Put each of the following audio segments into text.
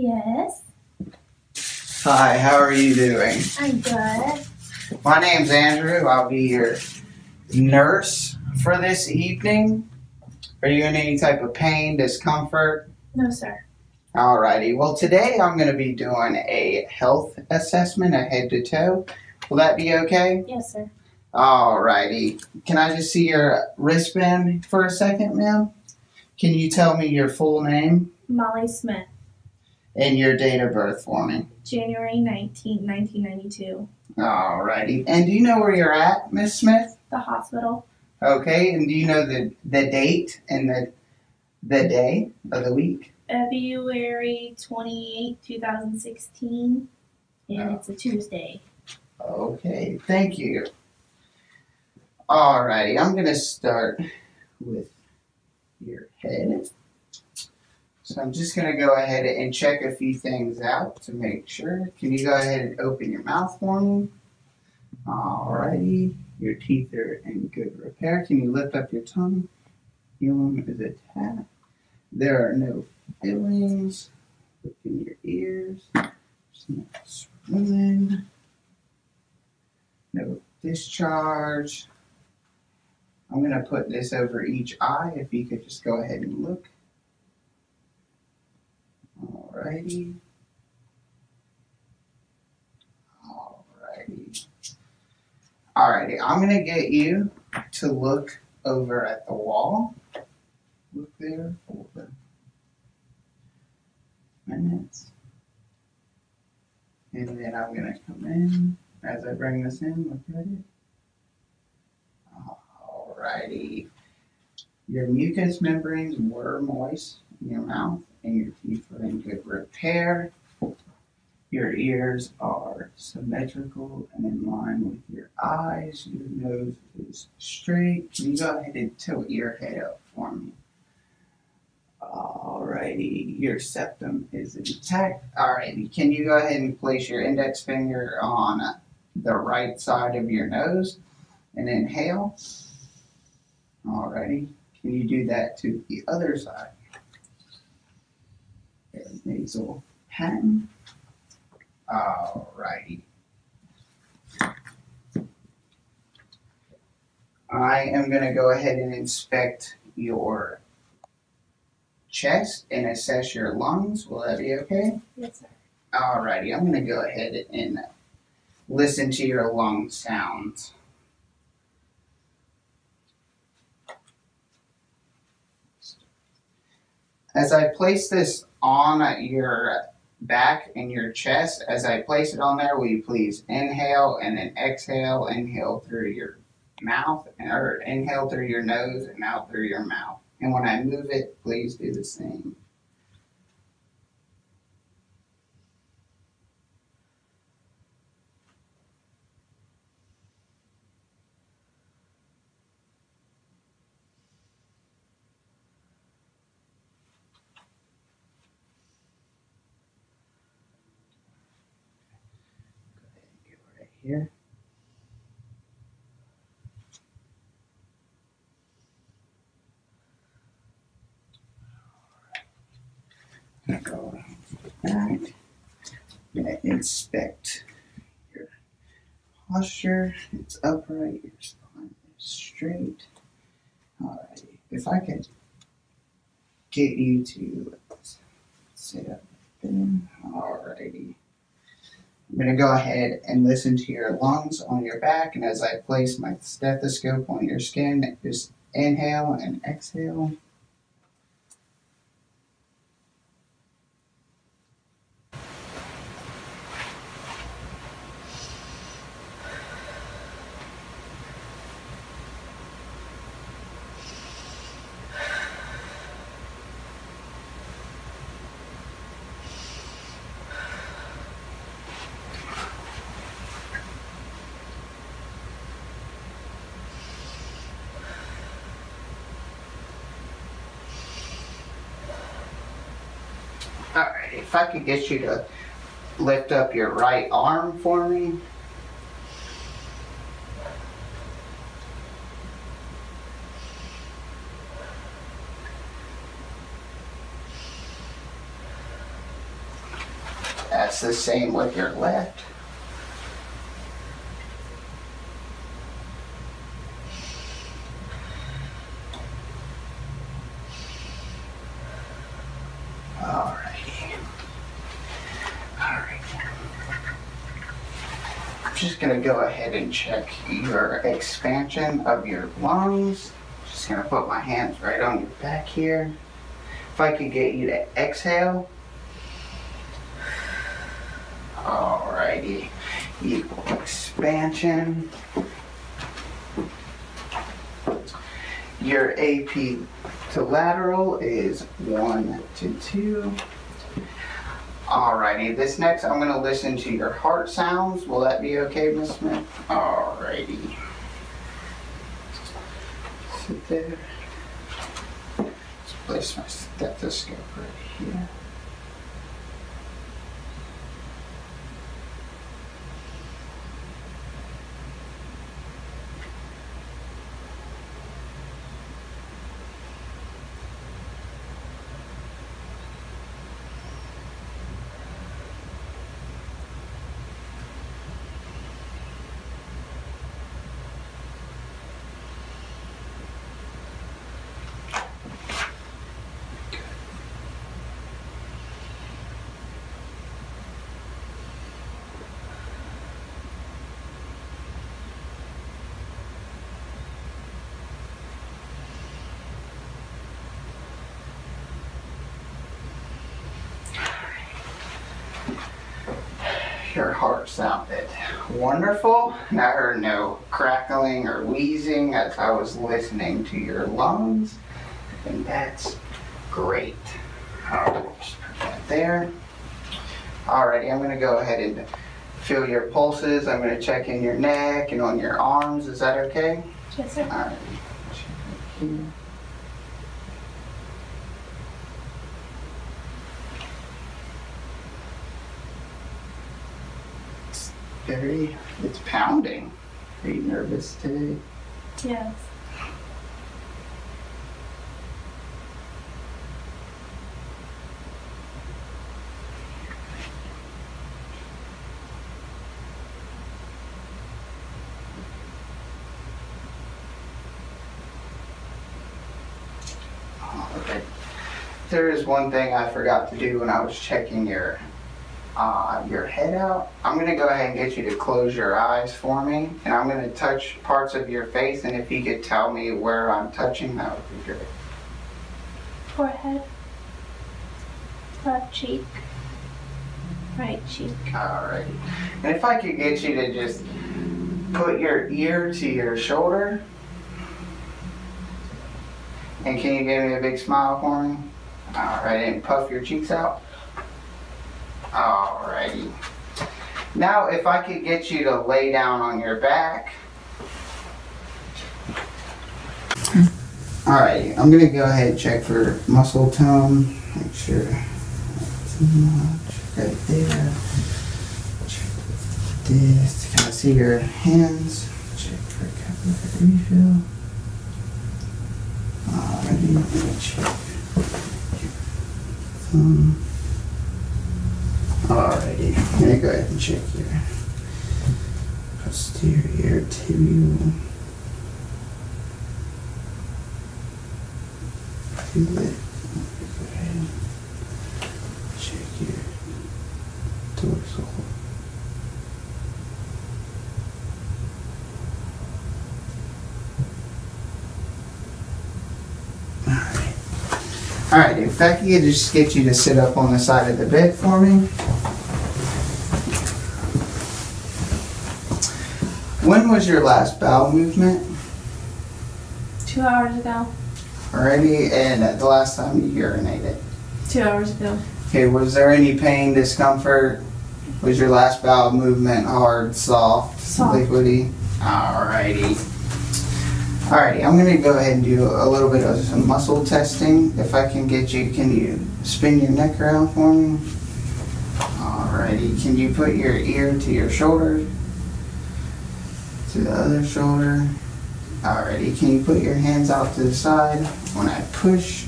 Yes, Hi, how are you doing? I'm good. My name's Andrew. I'll be your nurse for this evening. Are you in any type of pain, discomfort? No, sir. Alrighty. Well, today I'm going to be doing a health assessment, a head to toe. Will that be okay? Yes, sir. Alrighty. Can I just see your wristband for a second, ma'am? Can you tell me your full name Molly Smith, and your date of birth for me? January 19, 1992. All righty. And do you know where you're at, Miss Smith? The hospital, Okay, and do you know the the date and the the day of the week? February 28, 2016. And Oh. it's a Tuesday. Okay, thank you. All righty. I'm gonna start with your head. So I'm just gonna go ahead and check a few things out to make sure. Can you go ahead and open your mouth for me? Alrighty, your teeth are in good repair. Can you lift up your tongue? Frenulum is attached. There are no fillings. Look in your ears. There's no swelling. No discharge. I'm going to put this over each eye. If you could just go ahead and look. Alrighty. Alrighty. Alrighty. I'm going to get you to look over at the wall. Look there for minutes. And then I'm going to come in. As I bring this in, look at it. Alrighty. Your mucous membranes were moist in your mouth and your teeth are in good repair. Your ears are symmetrical and in line with your eyes. Your nose is straight. Can you go ahead and tilt your head up for me? Alrighty, your septum is intact. Alrighty, can you go ahead and place your index finger on the right side of your nose and inhale. Alrighty. Can you do that to the other side? Your nasal pen. All righty. I am going to go ahead and inspect your chest and assess your lungs. Will that be okay? Yes, sir. Alrighty, I'm gonna go ahead and listen to your lung sounds. As I place this on your back and your chest, as I place it on there, will you please inhale and then exhale, inhale through your mouth, or inhale through your nose and out through your mouth. And when I move it, please do the same. Here. Gonna go back. Gonna inspect your posture. It's upright. Your spine is straight. Alrighty. If I could get you to sit up. Then, alrighty. I'm going to go ahead and listen to your lungs on your back, and as I place my stethoscope on your skin, just inhale and exhale. Alright, if I could get you to lift up your right arm for me. That's the same with your left. Just gonna go ahead and check your expansion of your lungs. Just gonna put my hands right on your back here. If I could get you to exhale. Alrighty. Equal expansion. Your AP to lateral is one to two. Alrighty, this next I'm gonna listen to your heart sounds. Will that be okay, Miss Smith? Alrighty. Sit there. Let's place my stethoscope right here. Your heart sounded wonderful. And I heard no crackling or wheezing as I was listening to your lungs. And that's great. I'll just put that there. Alrighty, I'm going to go ahead and feel your pulses. I'm going to check in your neck and on your arms. Is that okay? Yes, sir. Check right very, it's pounding. Are you nervous today? Yes. Oh, okay. There is one thing I forgot to do when I was checking your uh, your head out. I'm gonna go ahead and get you to close your eyes for me, and I'm gonna touch parts of your face. And if you could tell me where I'm touching, that would be great. Forehead. Left cheek. Right cheek. All right. And if I could get you to just put your ear to your shoulder. And can you give me a big smile for me? Alright, and puff your cheeks out. Alrighty. Now, if I could get you to lay down on your back. Alrighty, I'm gonna go ahead and check for muscle tone. Make sure it's not too much. Right there. Check this. Can I see your hands? Check for capillary refill. Alrighty, check. thumb. Alrighty, I'm go ahead and check your posterior tibial. Pivot. Go ahead and check your dorsal. Alright. Alright, if I could just get you to sit up on the side of the bed for me. When was your last bowel movement? Two hours ago. Alrighty, and the last time you urinated? Two hours ago. Okay, was there any pain, discomfort? Was your last bowel movement hard, soft, Soft. liquidy? Alrighty. Alrighty, I'm gonna go ahead and do a little bit of some muscle testing. If I can get you, can you spin your neck around for me? Alrighty, can you put your ear to your shoulder? To the other shoulder? Alrighty, can you put your hands out to the side? When I push,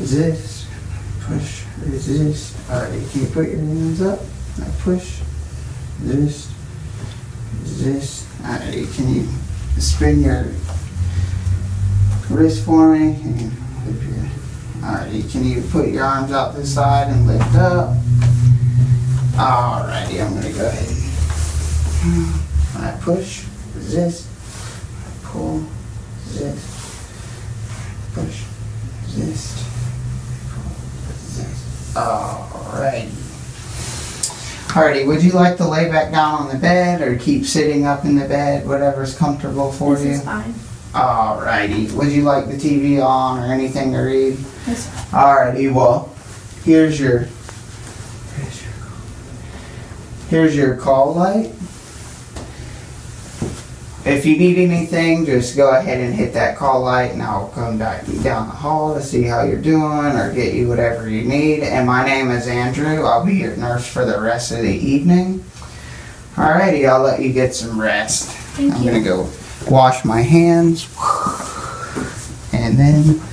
resist, push, resist. Alrighty, can you put your hands up? I push, resist, resist. Alrighty, can you spin your wrist for me? Can you lift your, can you put your arms out this side and lift up? Alrighty, I'm gonna go ahead and I push, resist, pull, resist, push, resist, pull, resist. Alrighty. Alrighty, would you like to lay back down on the bed or keep sitting up in the bed, whatever's comfortable for this you? is fine. Alrighty, would you like the TV on or anything to read? This Alrighty, well, here's your here's your call, here's your call light. If you need anything, just go ahead and hit that call light and I'll come down the hall to see how you're doing or get you whatever you need. And my name is Andrew. I'll be your nurse for the rest of the evening. Alrighty, I'll let you get some rest. Thank I'm you. gonna go wash my hands and then close the door.